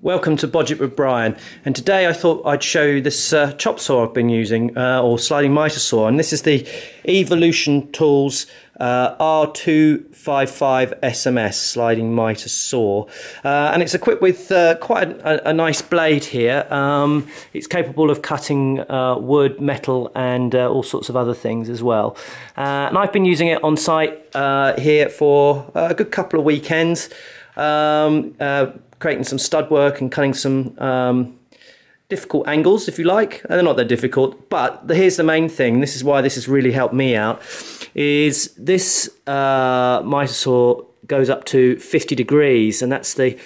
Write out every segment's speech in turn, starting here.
Welcome to Bodge it with Brian. And today I thought I'd show you this uh, chop saw I've been using uh, or sliding miter saw. And this is the Evolution Tools uh, R255 SMS sliding miter saw. Uh, and it's equipped with uh, quite a, a, nice blade here. Um, it's capable of cutting uh, wood, metal and all sorts of other things as well. And I've been using it on site here for a good couple of weekends. Um, creating some stud work and cutting some um, difficult angles, if you like. They're not that difficult, but the, here's the main thing. This is why this has really helped me out. Is this uh, miter saw goes up to 50 degrees, and that's the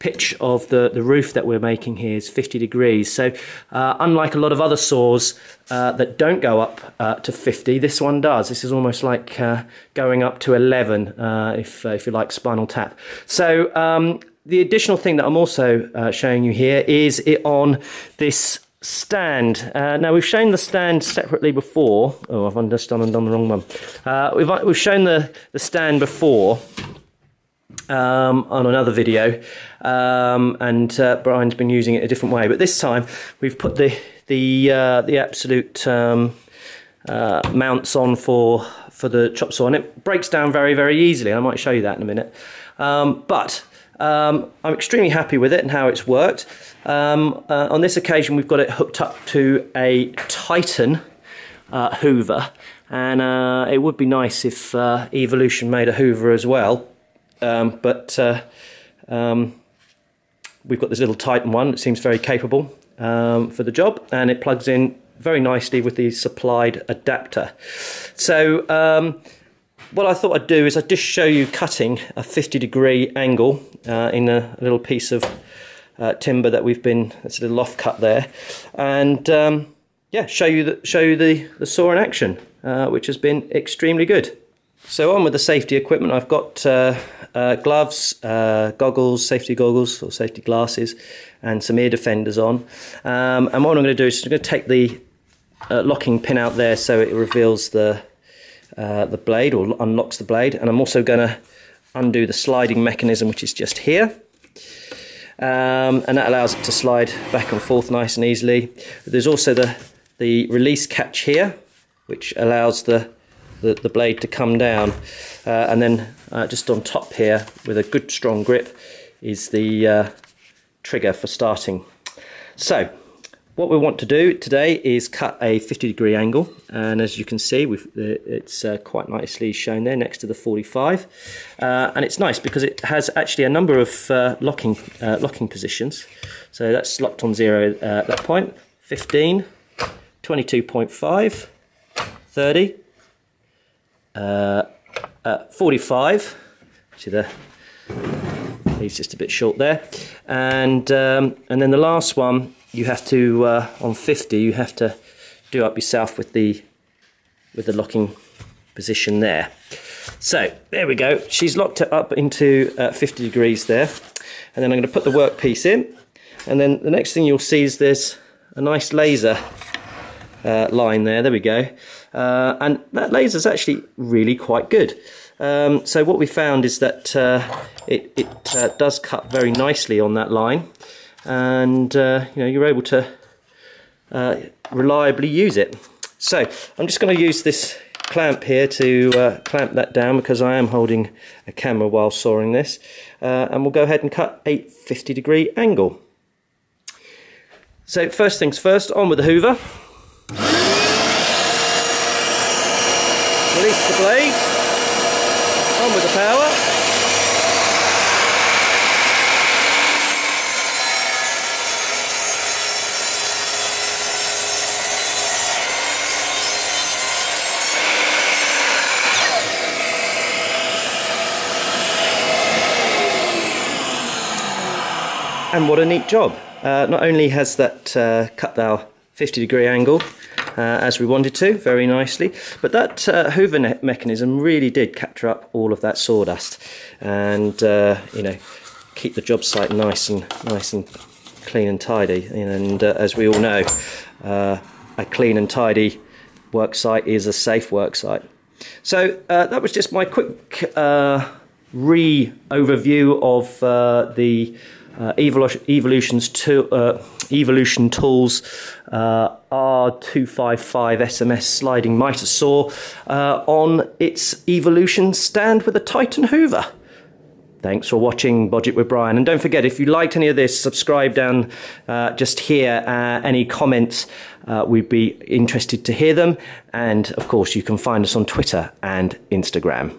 pitch of the, the roof that we're making here is 50 degrees. So uh, unlike a lot of other saws uh, that don't go up uh, to 50, this one does. This is almost like uh, going up to 11, uh, if, uh, if you like Spinal Tap. So um, the additional thing that I'm also uh, showing you here is it on this stand. Uh, now we've shown the stand separately before. Oh, I've understood and done the wrong one. Uh, we've, we've shown the, the stand before um, on another video um, and uh, Brian's been using it a different way. But this time we've put the, the, uh, the absolute um, uh, mounts on for, for the chop saw and it breaks down very, very easily. I might show you that in a minute. Um, but um, I'm extremely happy with it and how it's worked. Um, uh, on this occasion we've got it hooked up to a Titan uh, Hoover and uh, it would be nice if uh, Evolution made a Hoover as well um, but uh, um, we've got this little Titan one, it seems very capable um, for the job and it plugs in very nicely with the supplied adapter. So um, what I thought I'd do is I'd just show you cutting a 50 degree angle uh, in a, little piece of uh, timber that we've been, it's a little off cut there, and um, yeah, show you the, show you the, the saw in action, uh, which has been extremely good. So on with the safety equipment, I've got uh, uh, gloves, uh, goggles, safety goggles or safety glasses, and some ear defenders on. Um, and what I'm going to do is I'm going to take the locking pin out there so it reveals the uh, the blade or unlocks the blade and I'm also going to undo the sliding mechanism which is just here um, and that allows it to slide back and forth nice and easily. There's also the, the release catch here which allows the, the, the blade to come down uh, and then uh, just on top here with a good strong grip is the uh, trigger for starting. So what we want to do today is cut a 50 degree angle and as you can see uh, it's uh, quite nicely shown there next to the 45 uh, and it's nice because it has actually a number of uh, locking uh, locking positions. So that's locked on zero uh, at that point. 15 22.5 30 45 see the he's just a bit short there. And um, and then the last one you have to uh, on 50 you have to do up yourself with the with the locking position there. So there we go. She's locked it up into uh, 50 degrees there. And then I'm going to put the workpiece in. And then the next thing you'll see is there's a nice laser uh, line there. There we go. Uh, and that laser is actually really quite good. Um, so what we found is that uh, it, it uh, does cut very nicely on that line and uh, you know you're able to uh, reliably use it. So I'm just going to use this clamp here to uh, clamp that down because I am holding a camera while sawing this uh, and we'll go ahead and cut a 50 degree angle. So first things first, on with the hoover. Release the blade, on with the power. And what a neat job. Uh, not only has that uh, cut our 50 degree angle uh, as we wanted to very nicely, but that uh, hoover mechanism really did capture up all of that sawdust and uh, you know keep the job site nice and nice and clean and tidy. And uh, as we all know, a clean and tidy work site is a safe work site. So that was just my quick re-overview of the uh, Evolutions to, uh, Evolution Tools uh, R255 SMS sliding miter saw uh, on its Evolution stand with a Titan Hoover. Thanks for watching Bodge it with Brian. And don't forget, if you liked any of this, subscribe down uh, just here. Uh, any comments, we'd be interested to hear them. And of course, you can find us on Twitter and Instagram.